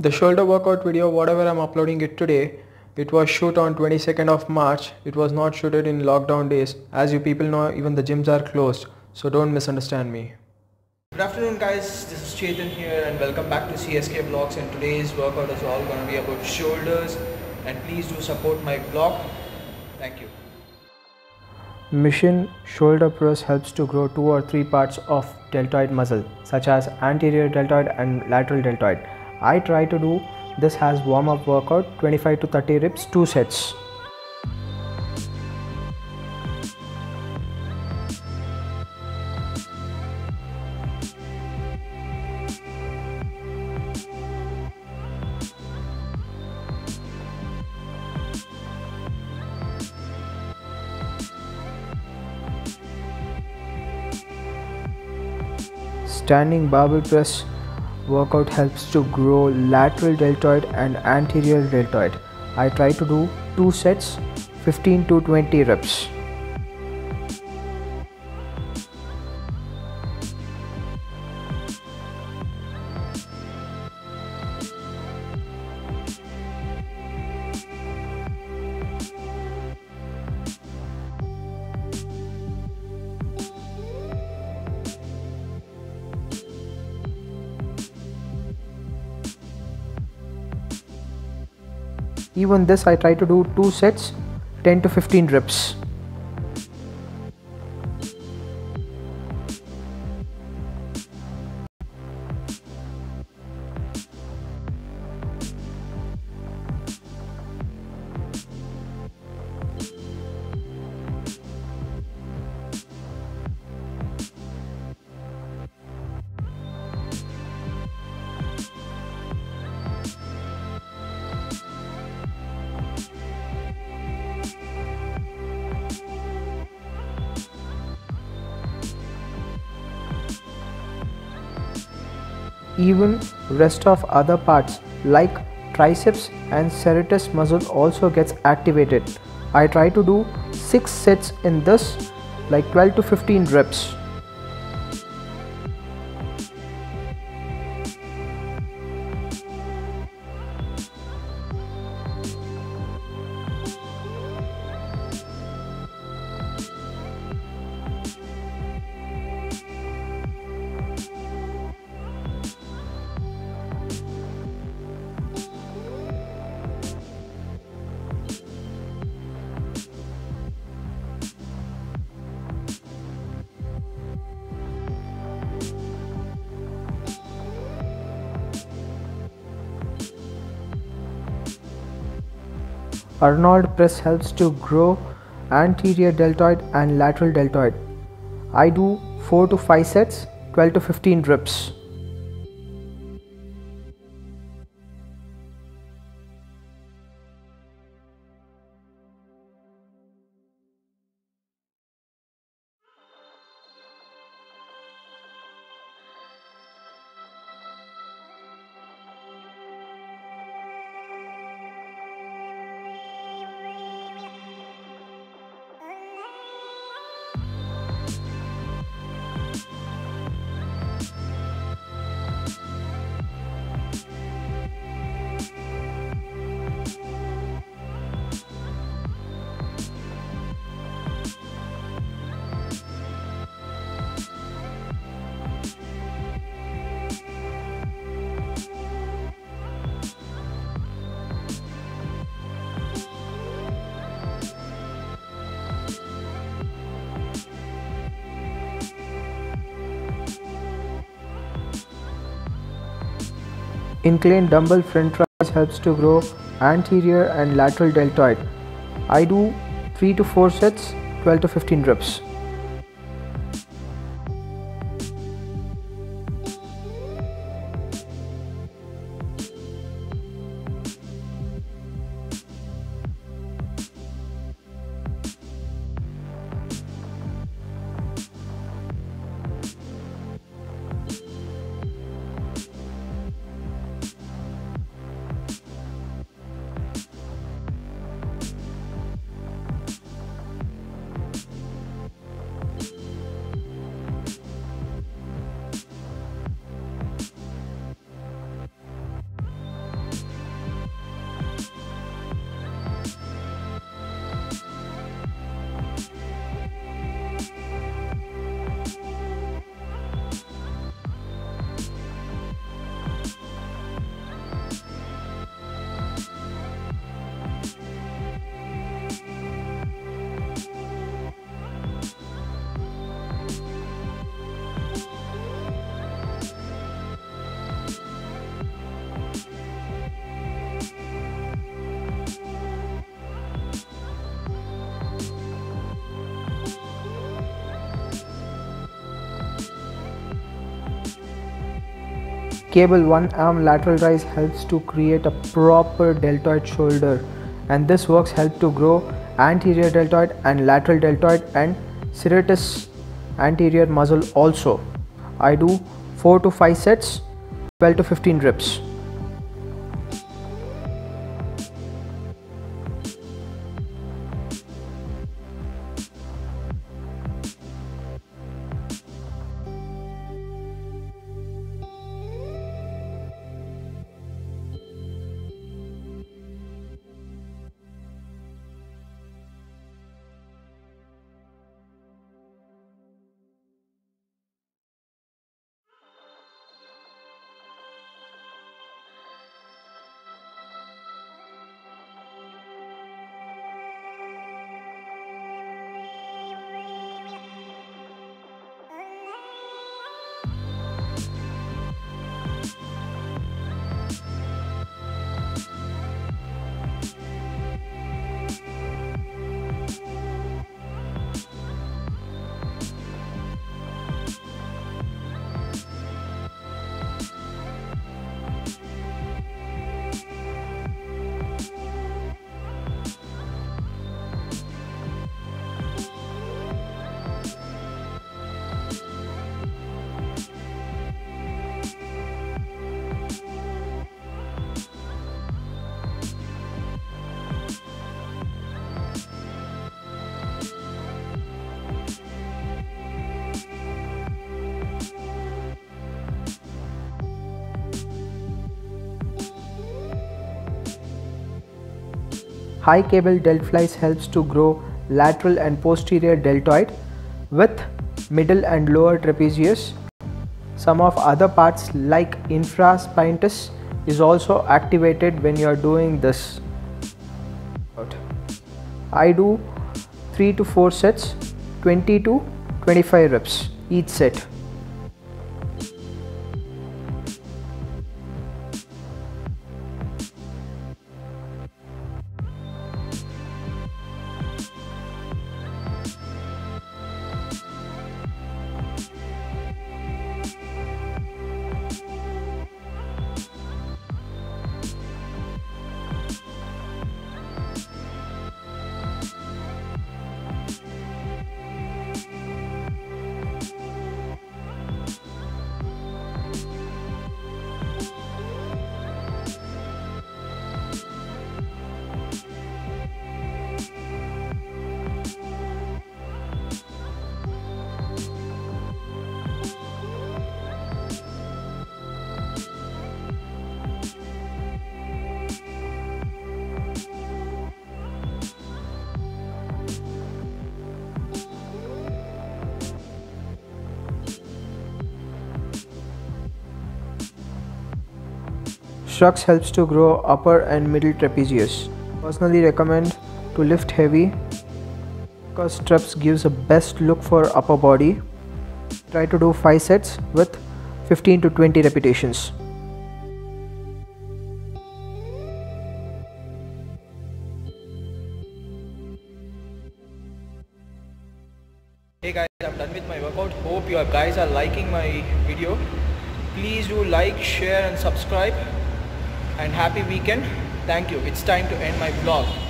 The shoulder workout video whatever I'm uploading it today it was shoot on 22nd of March. It was not shooted in lockdown days. As you people know even the gyms are closed so don't misunderstand me. Good afternoon guys, this is Chetan here and welcome back to CSK Vlogs and today's workout is all going to be about shoulders and please do support my blog. Thank you. Machine shoulder press helps to grow two or three parts of deltoid muscle such as anterior deltoid and lateral deltoid. I try to do this has warm up workout 25 to 30 reps 2 sets. Standing barbell press workout helps to grow lateral deltoid and anterior deltoid. I try to do 2 sets 15 to 20 reps. Even this I try to do 2 sets 10 to 15 reps even rest of other parts like triceps and serratus muscle also gets activated. I try to do 6 sets in this like 12 to 15 reps. Arnold press helps to grow anterior deltoid and lateral deltoid. I do 4 to 5 sets, 12 to 15 reps. Incline dumbbell front raise helps to grow anterior and lateral deltoid. I do 3 to 4 sets, 12 to 15 reps. Cable one arm lateral rise helps to create a proper deltoid shoulder and this works help to grow anterior deltoid and lateral deltoid and serratus anterior muscle also. I do 4 to 5 sets 12 to 15 reps. High cable delt flies helps to grow lateral and posterior deltoid with middle and lower trapezius. Some of other parts like infraspinatus is also activated when you are doing this. I do 3 to 4 sets 20 to 25 reps each set. Shrugs helps to grow upper and middle trapezius. Personally recommend to lift heavy because traps gives a best look for upper body. Try to do 5 sets with 15 to 20 repetitions. Hey guys, I'm done with my workout. Hope you guys are liking my video. Please do like, share and subscribe and happy weekend. Thank you. It's time to end my vlog.